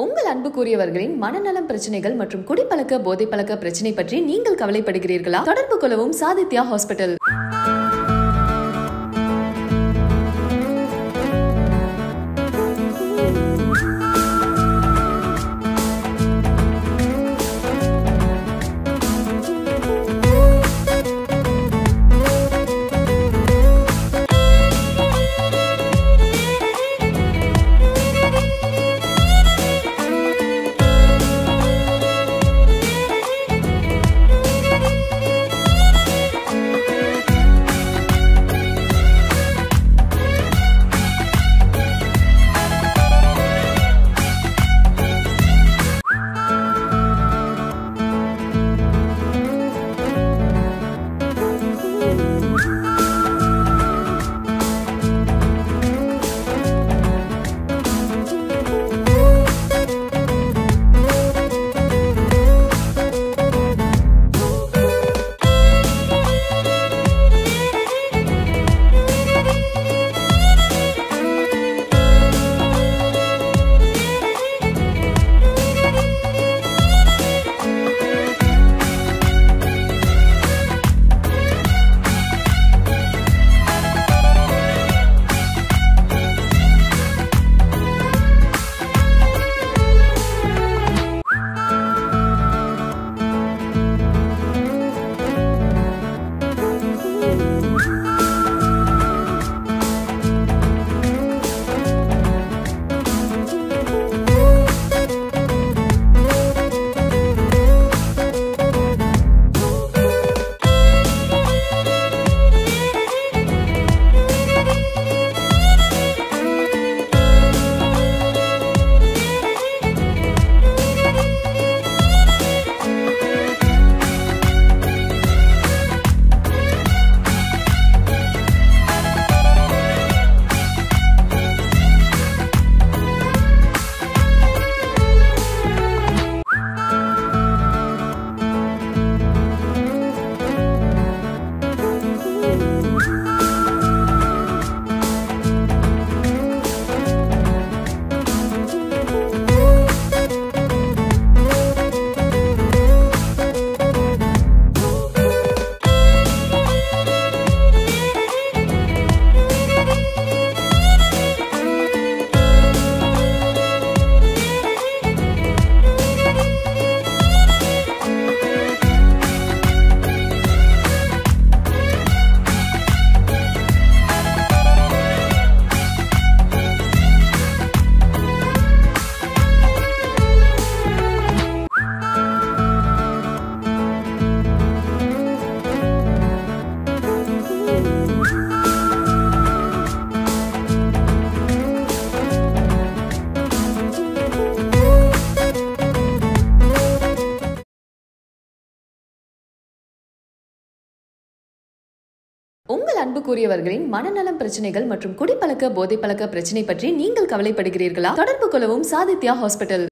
உங்கள் அன்புக்குரியவர்களின் மனநலம் பிரச்சனைகள் மற்றும் குடிப்பழக்க போதைப்பழக்க பிரச்சனை பற்றி நீங்கள் கவலைப்படுகிறீர்களா? தொடர்பு கொள்ளவும் சாதித்யா ஹாஸ்பிட்டல். உங்கள் அன்புக்குரியவர்களின் மனநலம் பிரச்சனைகள் மற்றும் குடிப்பழக்க போதைப்பழக்க பிரச்சனை பற்றி நீங்கள் கவலைப்படுகிறீர்களா? தொடர்பு கொள்ளவும் சாதித்யா ஹாஸ்பிட்டல்.